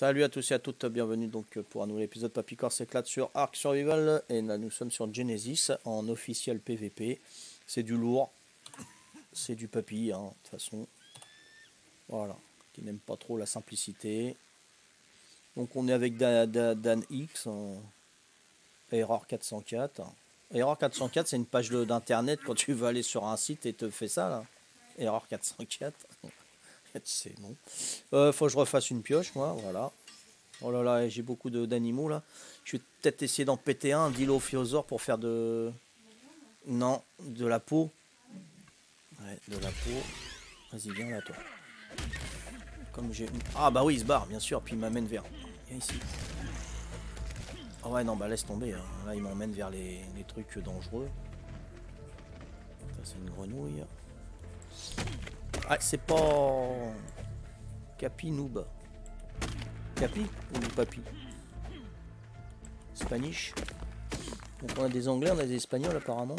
Salut à tous et à toutes, bienvenue donc pour un nouvel épisode Papicor s'éclate sur Ark Survival et là nous sommes sur Genesis en officiel PVP. C'est du lourd, c'est du papy hein, de toute façon. Voilà, qui n'aime pas trop la simplicité. Donc on est avec Dan, X, Error 404. Error 404 c'est une page d'internet quand tu veux aller sur un site et te fait ça là. Error 404. C'est bon. Euh, faut que je refasse une pioche, moi, voilà. Oh là là, j'ai beaucoup d'animaux là. Je vais peut-être essayer d'en péter un, dilophosaure pour faire de. Non, de la peau. Ouais, de la peau. Vas-y, viens là, toi. Comme j'ai. Ah bah oui, il se barre, bien sûr, puis il m'amène vers. Viens ici. Ah ouais, non, bah laisse tomber. Hein. Là, il m'emmène vers les, les trucs dangereux. Ça, c'est une grenouille. Ah, c'est pas... Capi Noob. Capi ou Papi? Spanish. Donc on a des anglais, on a des espagnols apparemment.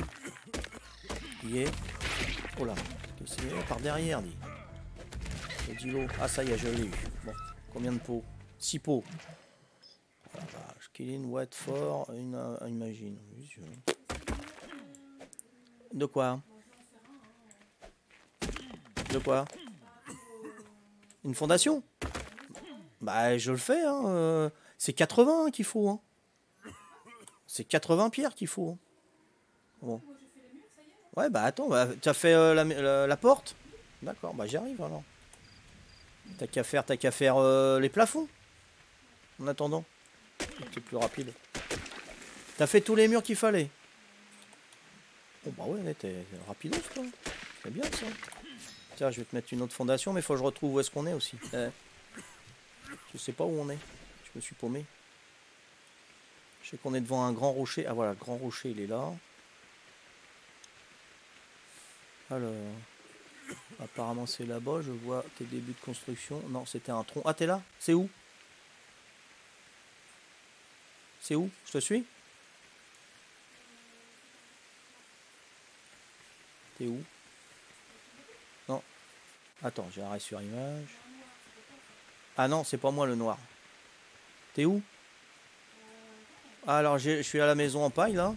Yeah. Oh là, c'est? Par derrière, dit. Le Ah ça y est, je l'ai eu. Bon, combien de pots? 6 pots. Killing what for une, euh, imagine. De quoi? De quoi Une fondation Bah je le fais, hein. Euh, c'est 80 qu'il faut. Hein. C'est 80 pierres qu'il faut. Hein. Ouais bah attends, bah, tu as fait euh, la, porte D'accord, bah j'y arrive alors. T'as qu'à faire, t'as qu'à faire euh, les plafonds. En attendant. C'est plus rapide. T'as fait tous les murs qu'il fallait. Bon bah ouais, t'es rapide toi. C'est bien ça je vais te mettre une autre fondation, mais il faut que je retrouve où est-ce qu'on est aussi. Euh, je sais pas où on est. Je me suis paumé. Je sais qu'on est devant un grand rocher. Ah voilà, le grand rocher, il est là. Alors... Apparemment c'est là-bas, je vois tes débuts de construction. Non, c'était un tronc. Ah, t'es là? C'est où? C'est où? Je te suis? T'es où? Attends, j'arrête sur image. Ah non, c'est pas moi le noir. T'es où? Ah, Alors, je suis à la maison en paille, là.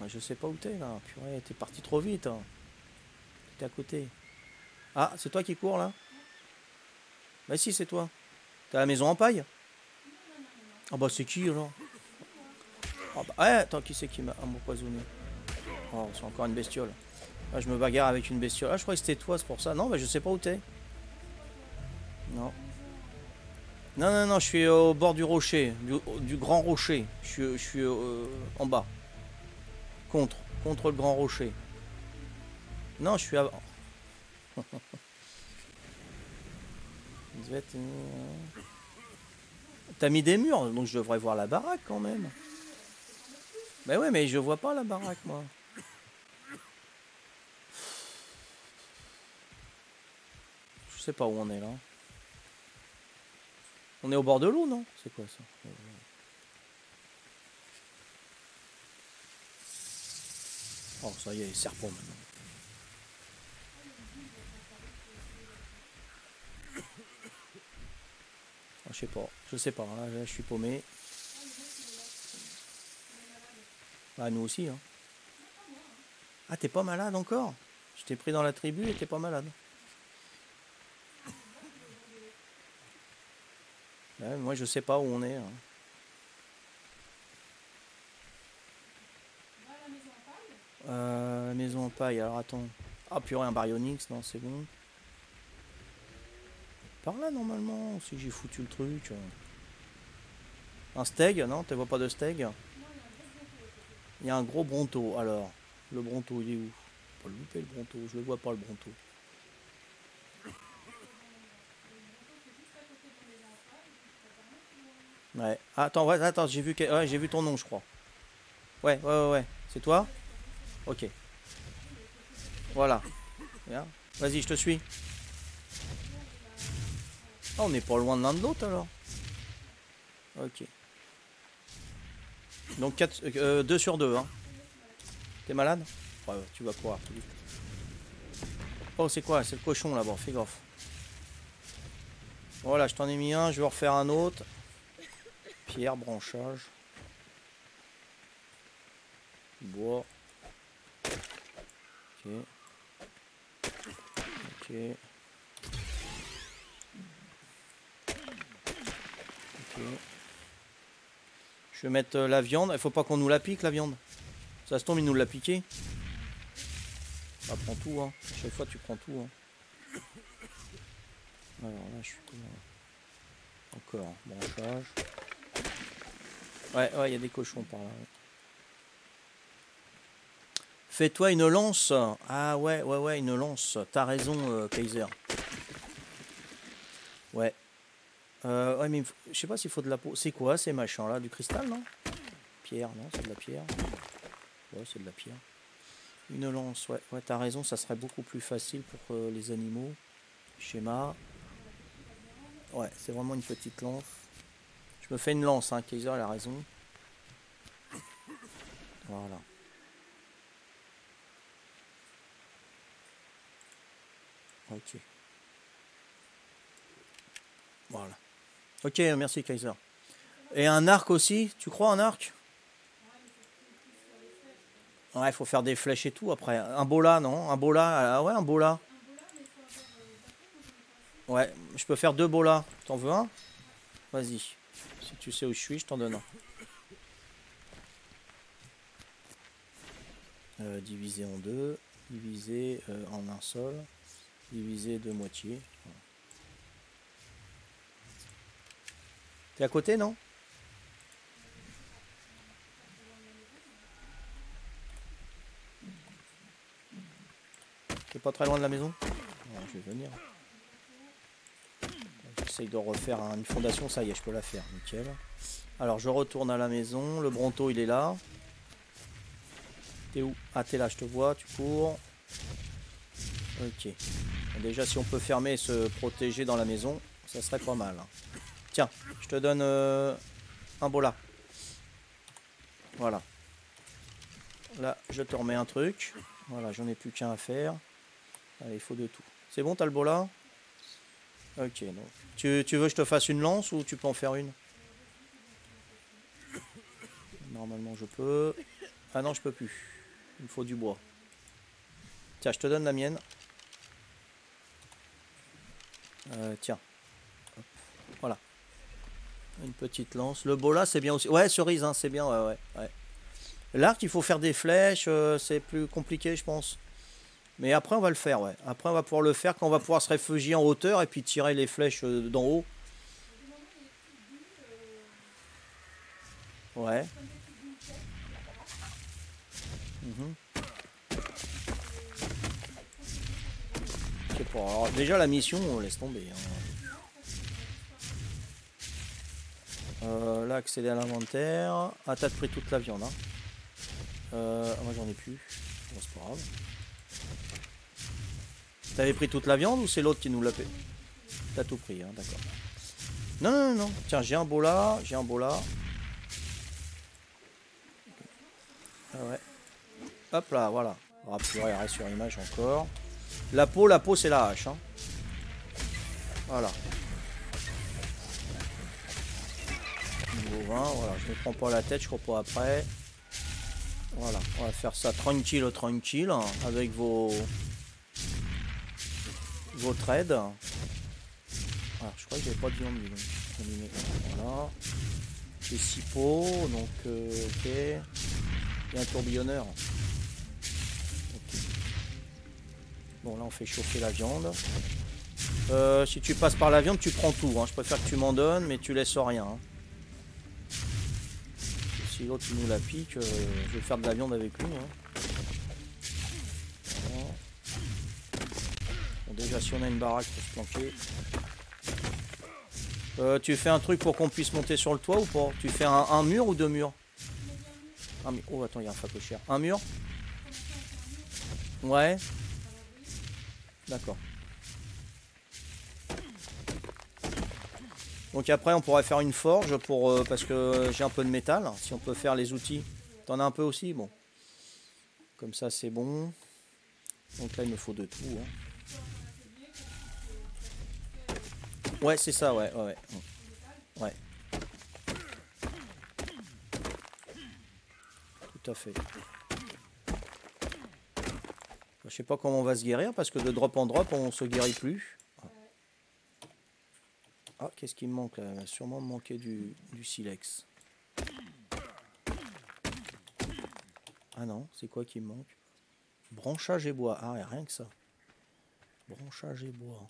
Ah, je sais pas où t'es, là. Purée, t'es parti trop vite. Hein. T'es à côté. Ah, c'est toi qui cours, là? Bah si, c'est toi. T'es à la maison en paille? Ah bah c'est qui, alors? Ah bah, ouais, attends, qui c'est qui m'a empoisonné Oh, c'est encore une bestiole. Ah, je me bagarre avec une bestiole. Ah, je crois que c'était toi, c'est pour ça. Non, bah, je sais pas où t'es. Non. Non, non, non, je suis au bord du rocher, du, grand rocher. Je suis, je suis euh, en bas. Contre, contre le grand rocher. Non, je suis avant. T'as mis des murs, donc je devrais voir la baraque quand même. Mais ouais, mais je vois pas la baraque, moi. Pas où on est là. On est au bord de l'eau, non? C'est quoi ça? Oh, ça y est, serpent maintenant. Ah, je sais pas, je sais pas, là, je suis paumé. Ah, nous aussi, hein. Ah, t'es pas malade encore? Je t'ai pris dans la tribu et t'es pas malade. Moi, je sais pas où on est. Hein. Euh, maison en paille, alors attends. Ah purée, un baryonyx, non c'est bon. Par là normalement, si j'ai foutu le truc. Un steg, non Tu vois pas de steg? Il y a un gros bronto, alors. Le bronto, il est où? Pas le louper le bronto, je le vois pas le bronto. Ouais. Attends, attends, j'ai vu, ton nom, je crois. Ouais, ouais, ouais, ouais. C'est toi? Ok. Voilà. Vas-y, je te suis. Oh, on n'est pas loin de l'un de l'autre alors. Ok. Donc 4, 2 euh, sur 2. Hein. T'es malade? Ouais, tu vas pouvoir. Oh, c'est quoi? C'est le cochon là-bas, fais gaffe. Voilà, je t'en ai mis un, je vais en refaire un autre. Pierre, branchage. Bois. Ok. Ok. Ok. Je vais mettre euh, la viande. Il faut pas qu'on nous la pique la viande. Ça se tombe, il nous l'a piqué. Ça prend tout, hein. Chaque fois, tu prends tout, hein. Alors là, je suis Encore, branchage. Ouais, ouais, il y a des cochons par là. Fais-toi une lance. Ah ouais, ouais, ouais, une lance. T'as raison, euh, Kaiser. Ouais. Euh, ouais, mais je sais pas s'il faut de la peau. C'est quoi ces machins là Du cristal, non? Pierre, non C'est de la pierre. Ouais, c'est de la pierre. Une lance, ouais, ouais, t'as raison, ça serait beaucoup plus facile pour euh, les animaux. Schéma. Ouais, c'est vraiment une petite lance. Je me fais une lance, hein, Kaiser, il a raison. Voilà. Ok. Voilà. Ok, merci Kaiser. Et un arc aussi Tu crois un arc? Ouais, il faut faire des flèches et tout après. Un bola, non? Un bola, ah ouais, un bola. Ouais, je peux faire deux bolas. T'en veux un? Vas-y. Si tu sais où je suis, je t'en donne un. Euh, divisé en deux, divisé euh, en un seul, divisé de moitié. T'es à côté, non? T'es pas très loin de la maison? Je vais venir. J'essaye de refaire une fondation, ça y est, je peux la faire, nickel. Alors je retourne à la maison, le bronto il est là. T'es où? Ah t'es là, je te vois, tu cours. Ok. déjà si on peut fermer et se protéger dans la maison, ça serait pas mal. Tiens, je te donne euh, un bola. Voilà. Là, je te remets un truc. Voilà, j'en ai plus qu'un à faire. Allez, il faut de tout. C'est bon, t'as le bola? Ok, donc. Tu, tu veux que je te fasse une lance ou tu peux en faire une Normalement, je peux. Ah non, je peux plus. Il me faut du bois. Tiens, je te donne la mienne. Euh, tiens. Voilà. Une petite lance. Le bola, c'est bien aussi. Ouais, cerise, hein, c'est bien. Ouais, ouais, L'arc, il faut faire des flèches. Euh, c'est plus compliqué, je pense. Mais après, on va le faire, ouais. Après, on va pouvoir le faire quand on va pouvoir se réfugier en hauteur et puis tirer les flèches euh, d'en haut. Ouais. Mhm. Alors, déjà, la mission, on laisse tomber. Hein. Euh, là, accéder à l'inventaire. Ah, t'as pris toute la viande. Hein. Euh, moi, j'en ai plus. c'est pas grave. T'avais pris toute la viande ou c'est l'autre qui nous l'a fait T'as tout pris, hein, d'accord. Non, non, non, Tiens, j'ai un bola, j'ai un bola. Ah ouais. Hop là, voilà. Ah purée, reste sur image encore. La peau, la peau, c'est la hache. Hein. Voilà. Niveau 20, voilà. Je me prends pas la tête, je crois pas après. Voilà, on va faire ça tranquille, tranquille, hein, avec vos, votre aide. Ah, je crois que j'avais pas de viande. Voilà. J'ai 6 pots, donc euh, ok. A un tourbillonneur. Bon, là on fait chauffer la viande. Euh, si tu passes par la viande, tu prends tout. Hein. Je préfère que tu m'en donnes, mais tu laisses rien. Hein. Si l'autre nous la pique, euh, je vais faire de la viande avec lui. Hein. Déjà si on a une baraque pour se planquer. Euh, tu fais un truc pour qu'on puisse monter sur le toit ou pas? Tu fais un, mur ou deux murs? Oh attends, il y a un facochère. Un mur? Ouais. D'accord. Donc après on pourrait faire une forge pour euh, parce que j'ai un peu de métal. Si on peut faire les outils. T'en as un peu aussi? Bon. Comme ça c'est bon. Donc là il me faut de tout. Hein. Ouais, c'est ça, ouais, ouais, ouais. Tout à fait. Je sais pas comment on va se guérir parce que de drop en drop on se guérit plus. Ah, qu'est-ce qui me manque là? Il va sûrement me manquer du, du silex. Ah non, c'est quoi qui me manque? Branchage et bois. Ah, rien que ça. Branchage et bois.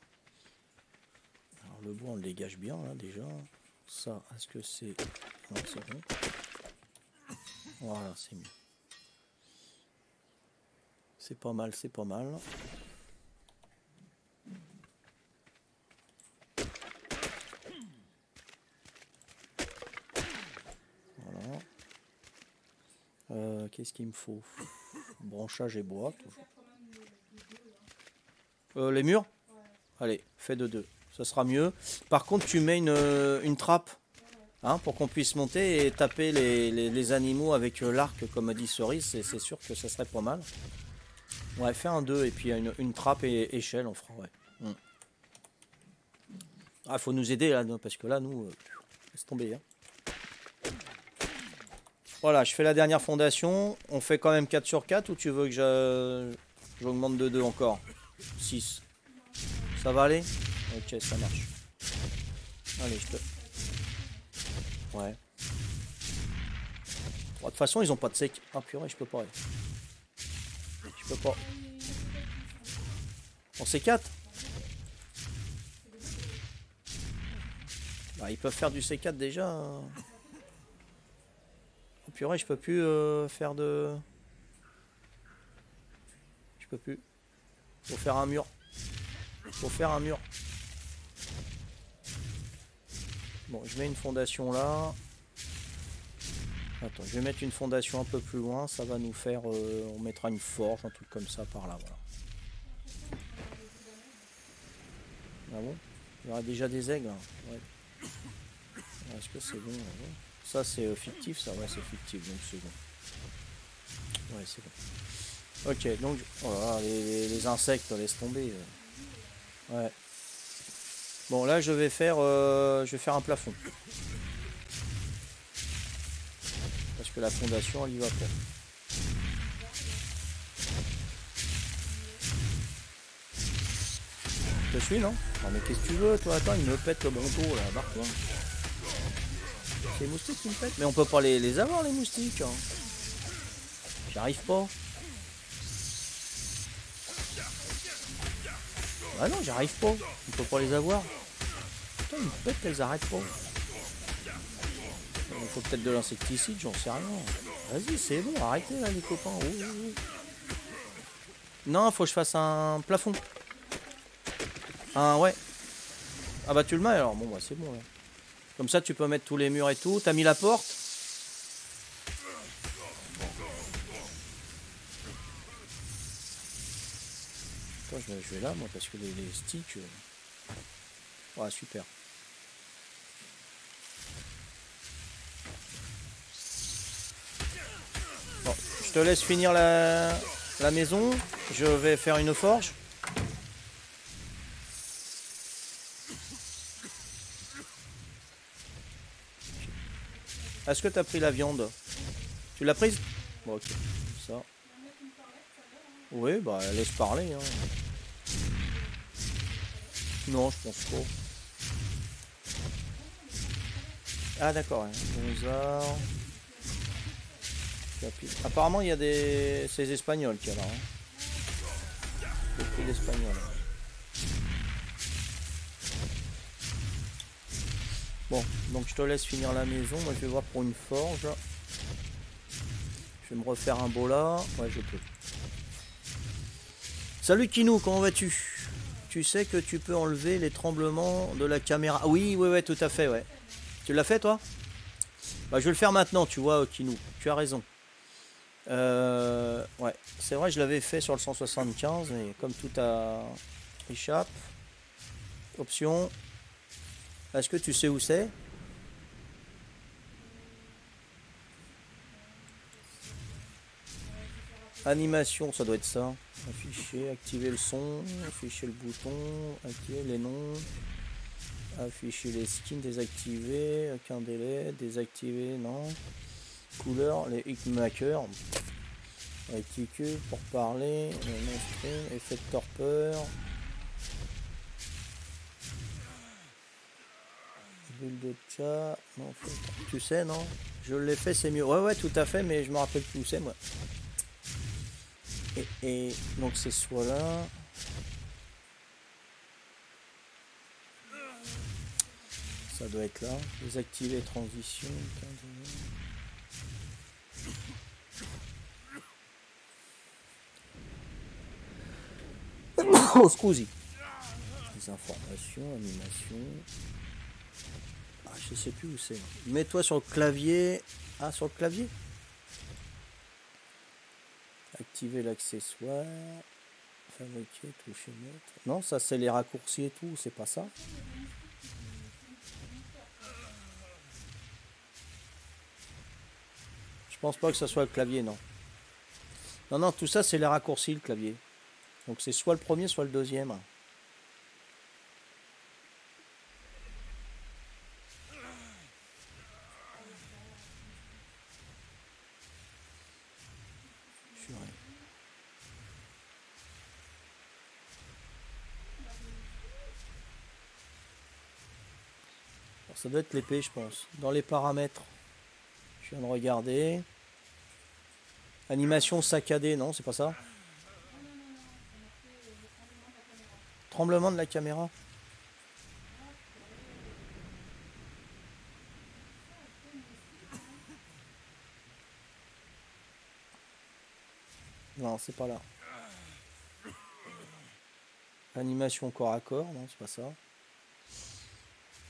Le bois on le dégage bien là déjà. Ça, est-ce que c'est... Non, c'est bon. Voilà, c'est mieux. C'est pas mal, c'est pas mal. Voilà. Euh, Qu'est-ce qu'il me faut? Branchage et bois, toujours. Euh, les murs? Allez, fais de deux. Ça sera mieux. Par contre, tu mets une, euh, une trappe hein, pour qu'on puisse monter et taper les, les- animaux avec euh, l'arc, comme a dit Cerise. C'est sûr que ça serait pas mal. Ouais, fais un 2 et puis une, une trappe et échelle, on fera, ouais. Mm. Ah, faut nous aider là, parce que là, nous, euh, laisse tomber. hein. Voilà, je fais la dernière fondation. On fait quand même 4 sur 4 ou tu veux que j'augmente de 2 encore? 6. Ça va aller? Ok, ça marche. Allez, je te... Ouais. De toute façon, ils ont pas de sec. Ah purée, je peux pas. Je peux pas. En C4 Bah, ils peuvent faire du C4 déjà. hein. Oh purée, je peux plus euh, faire de... Je peux plus. Faut faire un mur. Faut faire un mur. Bon, je mets une fondation là. Attends, je vais mettre une fondation un peu plus loin. Ça va nous faire... euh, on mettra une forge, un truc comme ça par là, voilà. Ah bon? Il y aura déjà des aigles. hein. Ouais. Est-ce que c'est bon ouais. Ça c'est euh, fictif, ça? Ouais, c'est fictif, donc c'est bon. Ouais, c'est bon. Ok, donc... Oh là là, les, les- les insectes, laisse tomber. euh. Ouais. Bon, là, je vais faire, euh, je vais faire un plafond. Parce que la fondation, elle y va pas. Je suis, non? Non, mais qu'est-ce que tu veux, toi? Attends, il me pète le bronto, là, barre-toi. C'est les moustiques qui me pètent? Mais on peut pas les, les avoir, les moustiques. hein. J'arrive pas. Ah non, j'arrive pas. On peut pas les avoir. Putain, ils me pètent qu'elles arrêtent pas. Il faut peut-être de l'insecticide, j'en sais rien. Vas-y, c'est bon, arrêtez là, les copains. Non, faut que je fasse un plafond. Un, ouais. Ah bah tu le mets alors, bon bah c'est bon là. Comme ça tu peux mettre tous les murs et tout. T'as mis la porte? Je vais, là moi parce que les, sticks. euh, Ouais, super. Bon, je te laisse finir la, la maison. Je vais faire une forge. Est-ce que tu as pris la viande? Tu l'as prise? Bon, ok. Ça. Oui, bah laisse parler. hein. Non, je pense pas. Ah d'accord, ouais. 11 heures. Capi- Apparemment il y a des. C'est les Espagnols qu'il y a là. hein. Beaucoup d'Espagnols. Bon, donc je te laisse finir la maison. Moi je vais voir pour une forge. Je vais me refaire un beau là. Ouais, je peux. Salut Kinou, comment vas-tu? Tu sais que tu peux enlever les tremblements de la caméra. Ah oui, oui, ouais, tout à fait, ouais. Tu l'as fait toi? Bah je vais le faire maintenant, tu vois, Kinou. Tu as raison. Euh, ouais, c'est vrai, je l'avais fait sur le 175, mais comme tout a échappe. Option. Est-ce que tu sais où c'est? Animation, ça doit être ça. Afficher, activer le son, afficher le bouton, activer les noms. Afficher les skins, désactiver, aucun délai, désactiver, non. Couleur, les hitmakers. Réticule pour parler, effet de torpeur. Bulle de chat, non, tu sais, non? Je l'ai fait, c'est mieux. Ouais, ouais, tout à fait, mais je me rappelle plus où c'est, moi. Et, donc c'est soit là. Ça doit être là. Désactiver transition. oh, scusi. Les informations, animation. Ah, je sais plus où c'est. Mets-toi sur le clavier. Ah, sur le clavier? Activer l'accessoire. Fabriquer, toucher, mettre. Non, ça c'est les raccourcis et tout, c'est pas ça Je pense pas que ça soit le clavier, non. Non, non, tout ça, c'est les raccourcis, le clavier. Donc c'est soit le premier, soit le deuxième. Ça doit être l'épée, je pense. Dans les paramètres. Je viens de regarder. Animation saccadée, non, c'est pas ça? Tremblement de la caméra Non, c'est pas là. Animation corps à corps, non, c'est pas ça.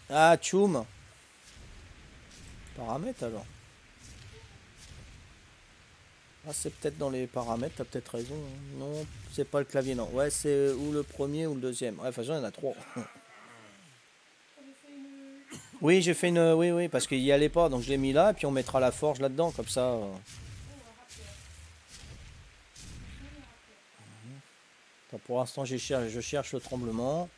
Ah, tchoum Paramètres alors ah, c'est peut-être dans les paramètres, t'as peut-être raison. Hein. Non, c'est pas le clavier, non. Ouais, c'est ou le premier ou le deuxième. Ouais, enfin, il y en a trois. oui, j'ai fait une... Oui, oui, parce qu'il y allait pas, donc je l'ai mis là, et puis on mettra la forge là-dedans, comme ça... Euh. pour l'instant, je cherche le tremblement.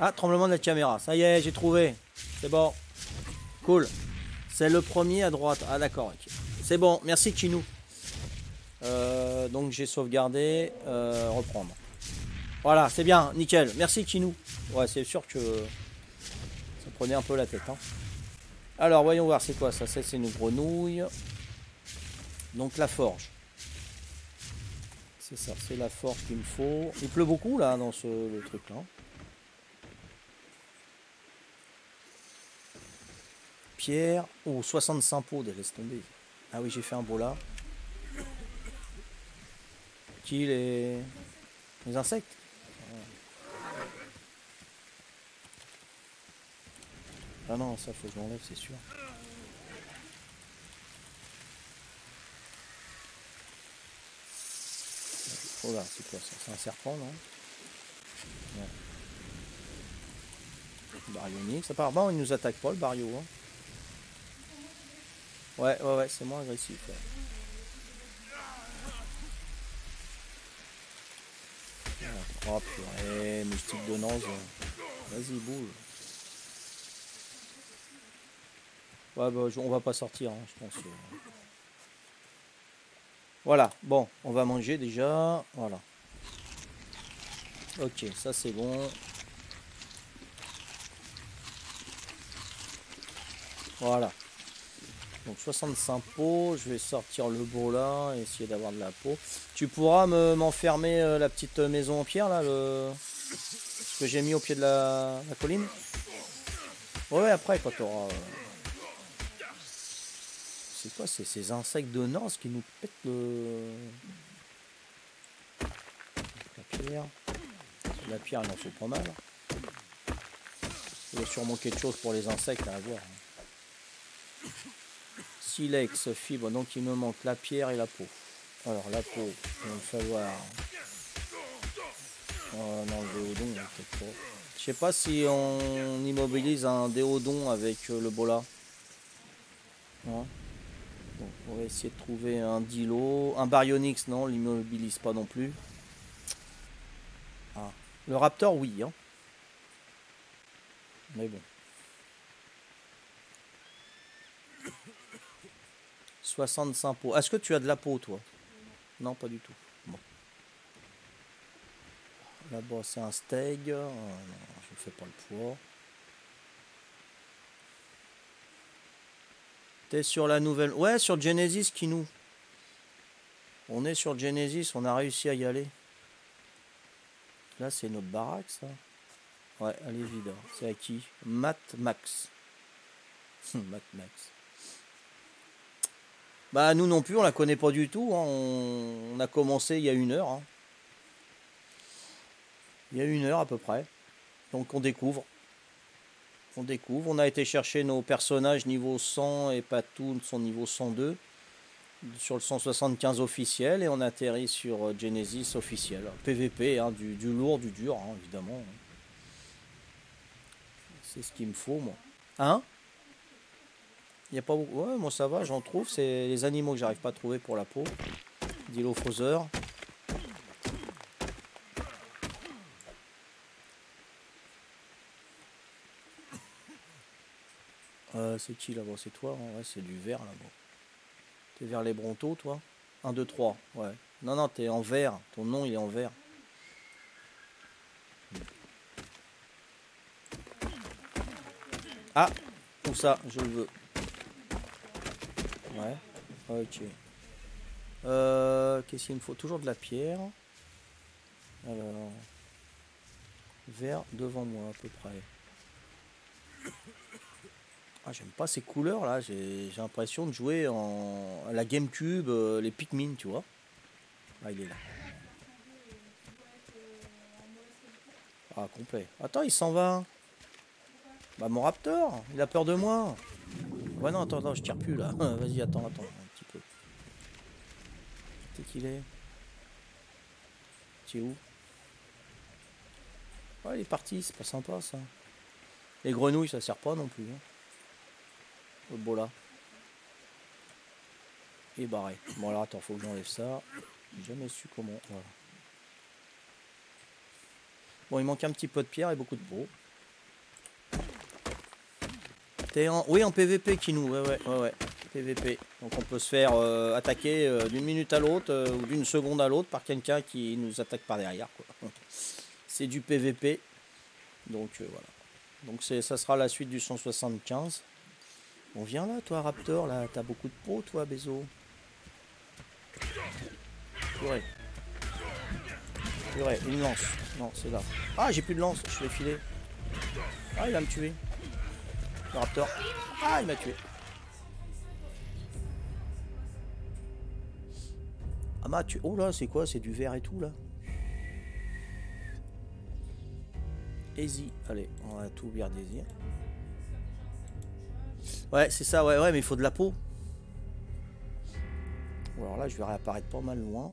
Ah, tremblement de la caméra. Ça y est, j'ai trouvé. C'est bon. Cool. C'est le premier à droite. Ah, d'accord. C'est bon. Merci, Chinou. Euh, donc, j'ai sauvegardé. Euh, reprendre. Voilà, c'est bien. Nickel. Merci, Chinou. Ouais, c'est sûr que ça prenait un peu la tête. Hein. Alors, voyons voir. C'est quoi ça C'est une grenouille. Donc, la forge. C'est ça. C'est la forge qu'il me faut. Il pleut beaucoup, là, dans ce truc-là. pierre. Oh, 65 pots laisse tomber. Ah oui, j'ai fait un beau là. Qui les... les insectes? Ah non, ça faut que je l'enlève, c'est sûr. Oh là, c'est quoi ça? C'est un serpent, non? Ouais. Baryonyx. Apparemment, il nous attaque pas, le bario. Hein. Ouais, ouais, ouais, c'est moins agressif. Oh purée, mystique de Nantes. Vas-y, boule. Bah, on va pas sortir, hein, je pense. Voilà, bon, on va manger déjà. Voilà. Ok, ça c'est bon. Voilà. Donc 65 pots, je vais sortir le beau là, essayer d'avoir de la peau. Tu pourras m'enfermer euh, la petite maison en pierre là, le... que j'ai mis au pied de la, colline? Ouais, après quand tu auras... C'est quoi C'est ces insectes de Nance qui nous pètent le... La pierre. La pierre, il en faut pas mal. Il y a sûrement quelque chose pour les insectes à avoir. Silex, fibre, donc il me manque la pierre et la peau. Alors la peau, il va falloir en enlever au don, peut-être pas. Je sais pas si on immobilise un déodon avec euh, le bola. Non. On va essayer de trouver un dilo. Un baryonyx, non, l'immobilise pas non plus. Ah. Le raptor, oui. Hein. Mais bon. 65 pots. Est-ce que tu as de la peau, toi? Non, pas du tout. Bon. Là-bas, c'est un. Oh, non, je ne fais pas le poids. T'es sur la nouvelle... Ouais, sur Genesis, nous On est sur Genesis, on a réussi à y aller. Là, c'est notre baraque, ça. Ouais, elle est vide. C'est à qui? Matt Max. Matt Max. Bah nous non plus, on la connaît pas du tout. Hein. On, a commencé il y a une heure. Hein. Il y a une heure à peu près. Donc on découvre. On découvre. On a été chercher nos personnages niveau 100 et Patou son niveau 102 sur le 175 officiel et on atterrit sur euh, Genesis officiel. PVP, hein, du, lourd, du dur, évidemment. C'est ce qu'il me faut, moi. Hein? Il n'y a pas beaucoup. Ouais, moi ça va, j'en trouve. C'est les animaux que j'arrive pas à trouver pour la peau. Dilophosaure. Euh, c'est qui là-bas? C'est toi hein? Ouais, c'est du vert là-bas. T'es vers les brontos, toi? 1, 2, 3. Ouais. Non, non, t'es en vert. Ton nom, il est en vert. Ah Où ça Je le veux. Ouais. Ok. Euh, Qu'est-ce qu'il me faut? Toujours de la pierre. Alors. Vert devant moi à peu près. Ah, j'aime pas ces couleurs là. J'ai l'impression de jouer en la Gamecube, euh, les Pikmin, tu vois. Ah, il est là. Ah, complet. Attends, il s'en va. Bah, mon Raptor, il a peur de moi. Ouais, non, attends, attends, je tire plus là. Vas-y, attends, attends, un petit peu. T'es qu'il est? Tu es où? Ouais, il est parti, c'est pas sympa ça. Les grenouilles, ça sert pas non plus. Hein. Le bola. Et barré. Bon, alors attends, faut que j'enlève ça. Jamais su comment. Bon, il manque un petit peu de pierre et beaucoup de peau. Oui, en PVP, Kinou. Ouais, ouais, ouais, ouais. PVP. Donc on peut se faire euh, attaquer euh, d'une minute à l'autre euh, ou d'une seconde à l'autre par quelqu'un qui nous attaque par derrière. C'est du PVP. Donc voilà. Donc ça sera la suite du 175. On vient là, toi, Raptor. Là, t'as beaucoup de peau, toi, Bézo. Purée. Purée, une lance. Non, c'est là. Ah, j'ai plus de lance. Je vais filer. Ah, il va me tuer. Le raptor. Ah, il m'a tué. Ah m'a. Oh là, c'est quoi? C'est du verre et tout là. Easy. Allez, on va tout bien désir. Ouais, c'est ça, ouais, ouais, mais il faut de la peau. Alors là, je vais réapparaître pas mal loin.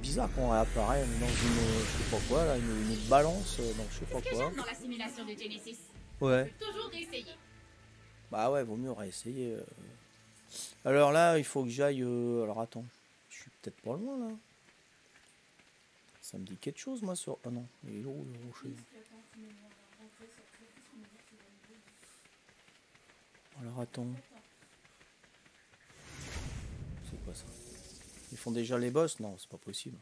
bizarre quand elle apparaît dans une, je sais pas quoi, là, une, une balance euh, dans je sais pas quoi. dans la simulation de Genesis? Ouais. Toujours réessayer. Bah ouais, vaut mieux réessayer. Euh. Alors là, il faut que j'aille. Euh... Alors attends, je suis peut-être pas loin là. Ça me dit quelque chose moi sur. Ah non, il est où le rocher Alors attends. C'est quoi ça? Ils font déjà les boss Non, c'est pas possible.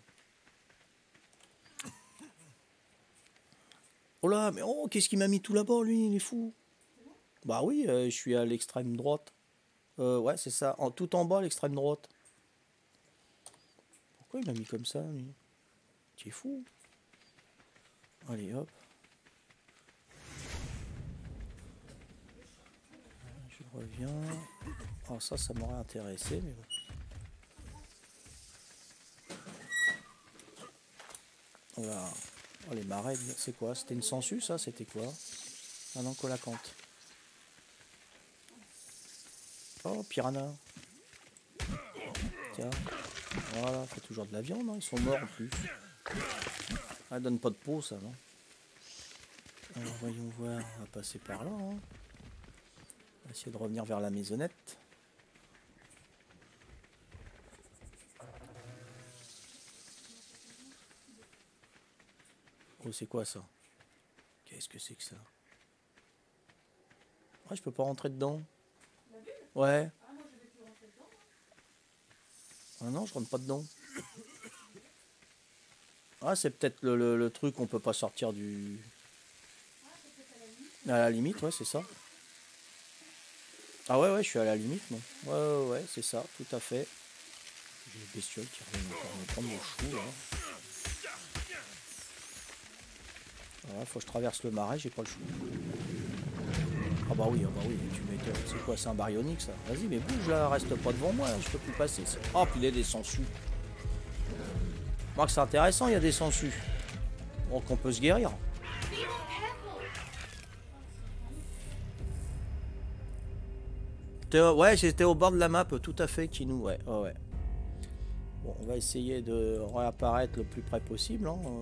Oh là, mais oh, qu'est-ce qu'il m'a mis tout là-bas, lui? Il est fou. Bah oui, euh, je suis à l'extrême droite. Euh, ouais, c'est ça. En, tout en bas, l'extrême droite. Pourquoi il m'a mis comme ça, lui? Tu fou. Allez, hop. Je reviens. Oh, ça, ça m'aurait intéressé, mais bon. Oh, les marais, c'est quoi? C'était une sensu, ça? C'était quoi? Ah non, colacante. Oh, piranha. tiens. Voilà, fait toujours de la viande, hein, ils sont morts en plus. Ah, donne pas de peau, ça, non? Alors, voyons voir, on va passer par là. hein. On va essayer de revenir vers la maisonnette. Oh, c'est quoi ça? Qu'est-ce que c'est que ça? Ouais, je peux pas rentrer dedans. Ouais. Ah non, je rentre pas dedans. Ah, c'est peut-être le, le- truc qu'on peut pas sortir du. À la limite, ouais, c'est ça. Ah ouais, ouais, je suis à la limite, moi. Ouais, ouais, ouais, c'est ça, tout à fait. J'ai les bestioles qui reviennent encore me prendre mon chou, là. Ouais, faut que je traverse le marais, j'ai pas le chou. Ah bah oui, ah bah oui, tu m'étonnes. C'est quoi, c'est un baryonique ça? Vas-y, mais bouge là, reste pas devant moi, je peux plus passer. c'est- Oh, il a des sangsues. Moi que c'est intéressant, il y a des sangsues. Donc on peut se guérir. Ouais, j'étais au bord de la map, tout à fait, Kinou, ouais, ouais, ouais. Bon, on va essayer de réapparaître le plus près possible. Hein. euh,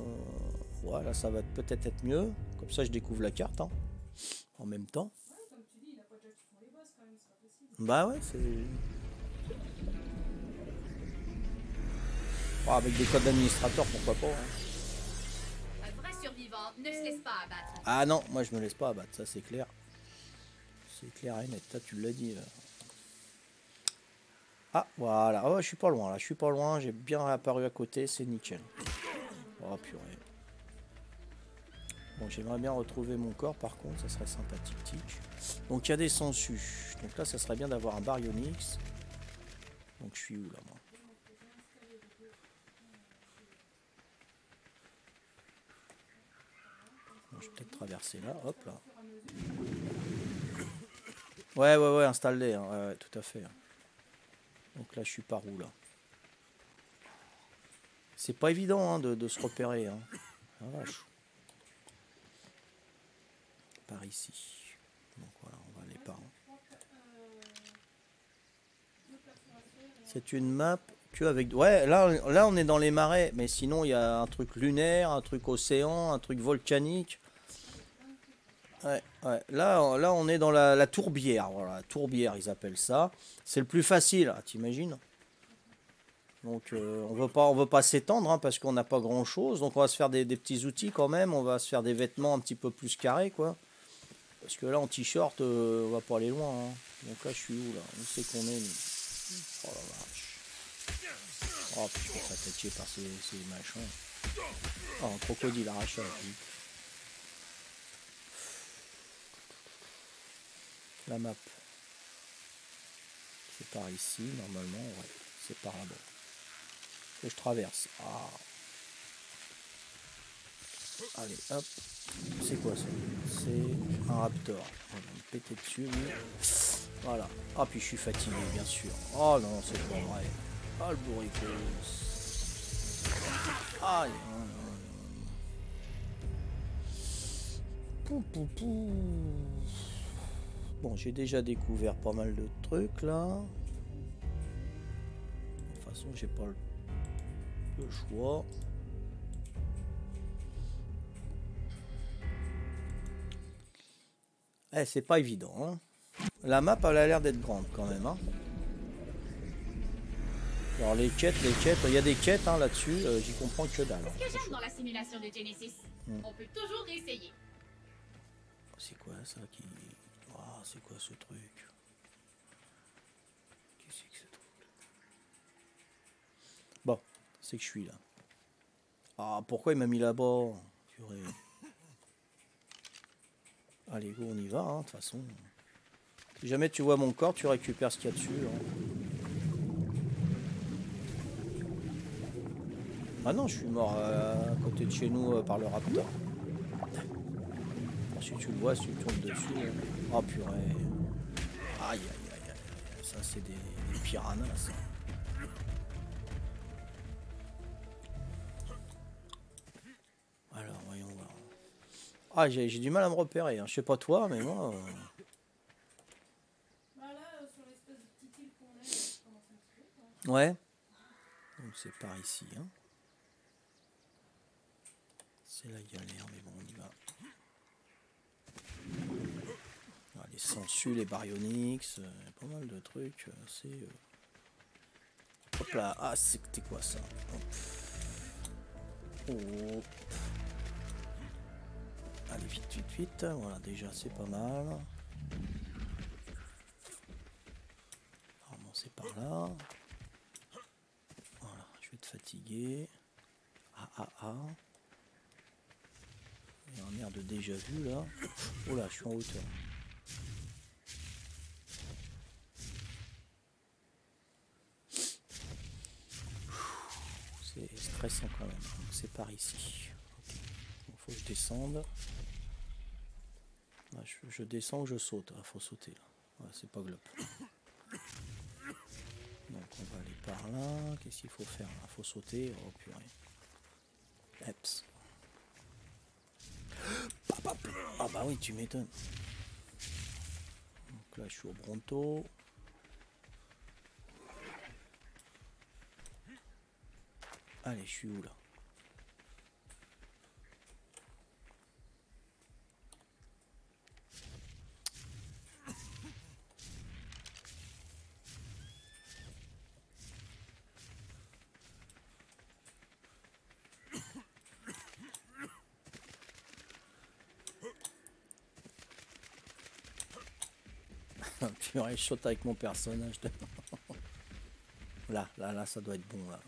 Voilà, ça va peut-être être mieux. Comme ça, je découvre la carte hein, en même temps. Bah ouais, c'est. Bon, avec des codes d'administrateur, pourquoi pas. hein. Un vrai survivant ne se laisse pas abattre. Ah non, moi je me laisse pas abattre, ça c'est clair. C'est clair et net, ça tu l'as dit. là. Ah voilà, oh, je suis pas loin là, je suis pas loin, j'ai bien réapparu à côté, c'est nickel. Oh purée. Bon, j'aimerais bien retrouver mon corps par contre, ça serait sympathique. Donc il y a des sangsues. Donc là, ça serait bien d'avoir un baryonyx. Donc je suis où là moi? Je vais peut-être traverser là, hop là. Ouais, ouais, ouais, installe-les, hein, tout à fait. Donc là, je suis par où là? C'est pas évident hein, de, se repérer. Hein. Ah, vache. Par ici. Donc voilà, on va aller par. C'est une map que avec. Ouais, là, là, on est dans les marais, mais sinon, il y a un truc lunaire, un truc océan, un truc volcanique. Ouais. Là, on- là, on est dans la, la tourbière. Voilà, tourbière, ils appellent ça. C'est le plus facile, ah, t'imagines? Donc, euh, on veut pas, on veut pas s'étendre hein, parce qu'on n'a pas grand chose. Donc, on va se faire des, petits outils quand même. On va se faire des vêtements un petit peu plus carrés, quoi. Parce que là, en t-shirt, euh, on va pas aller loin. hein. Donc là, je suis où là? Où c'est qu'on est Oh la vache. Oh, être attaqué par ces, ces machins. Oh, un crocodile arraché la map. C'est par ici, normalement, ouais. C'est par là-bas. Que je traverse. Ah. Allez, hop. C'est quoi ça? C'est un raptor. On va me péter dessus, lui. Voilà. Ah, puis je suis fatigué, bien sûr. Oh non, c'est pas vrai. Ah, le bourricot. Aïe. Pou, pou, pou. Bon, j'ai déjà découvert pas mal de trucs là. De toute façon, j'ai pas le, choix. Eh, c'est pas évident. hein. La map, elle a l'air d'être grande quand même. hein. Alors les quêtes, les quêtes, il y a des quêtes hein, là-dessus, euh, j'y comprends que dalle. Ce que j'aime dans la simulation de Genesis, Hmm. on peut toujours réessayer. C'est quoi ça qui. Ah, c'est quoi ce truc? Qu'est-ce que ce truc? Bon, c'est que je suis là. Ah, pourquoi il m'a mis là-bas. Allez, go, on y va, hein, de toute façon. Si jamais tu vois mon corps, tu récupères ce qu'il y a dessus. hein. Ah non, je suis mort euh, à côté de chez nous euh, par le raptor. Si tu le vois, si tu tournes dessus. euh, Oh purée. Aïe aïe aïe aïe. Ça c'est des, des piranhas ça. Alors voyons voir. Ah j'ai du mal à me repérer. hein. Je sais pas toi, mais moi. euh. Ouais. Donc c'est par ici. Hein. C'est la galère, mais bon, on y va. Ah, les sangsues, les baryonyx, euh, pas mal de trucs. euh, C'est. euh, Hop là, ah, c'était quoi ça? Oh. Allez, vite, vite, vite. Voilà, déjà, c'est pas mal. Apparemment, c'est par là. Voilà, je vais te fatiguer. Ah, ah, ah. Il y a un air de déjà vu là. Oh là, je suis en hauteur. Stressant quand même. Donc, C'est par ici. Il faut que je descende. Ah, je, descends ou je saute Il faut sauter là. C'est pas glop. Donc on va aller par là. Qu'est-ce qu'il faut faire Il faut sauter? Oh purée. Eps. Ah bah oui, tu m'étonnes. Donc là, je suis au Bronto. Allez, je suis où là? Purée, je saute avec mon personnage. là, là, là, ça doit être bon là.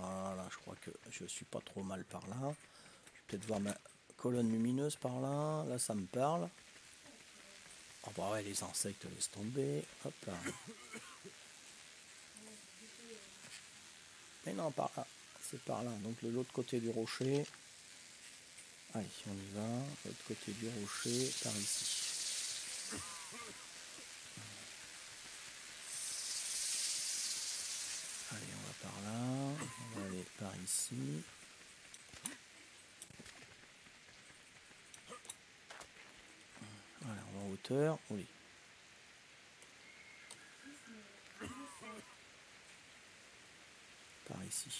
Voilà, je crois que je suis pas trop mal par là. Je vais peut-être voir ma colonne lumineuse par là. Là, ça me parle. Oh bah ouais, les insectes, laisse tomber. Hop là. Mais non, par là. C'est par là. Donc, de l'autre côté du rocher. Allez, on y va. L'autre côté du rocher, par ici. Allez, on va par là. Par ici. Voilà, on va en hauteur. Oui. Par ici.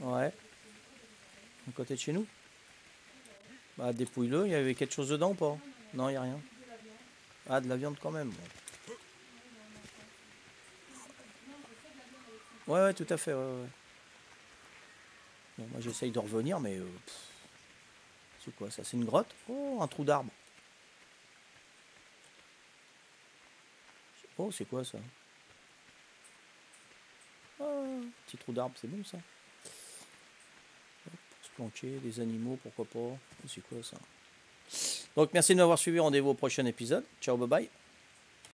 Ouais. À côté de chez nous Bah dépouille-le, il y avait quelque chose dedans ou pas? Non, il n'y a rien. Ah, de la viande quand même. Ouais, ouais, tout à fait. Ouais, ouais. Moi j'essaye de revenir, mais. euh, c'est quoi ça C'est une grotte? Oh, un trou d'arbre. Oh, c'est quoi ça? Ah, petit trou d'arbre, c'est bon ça. Pour se planquer, des animaux, pourquoi pas. C'est quoi ça? Donc merci de m'avoir suivi, rendez-vous au prochain épisode. Ciao, bye bye.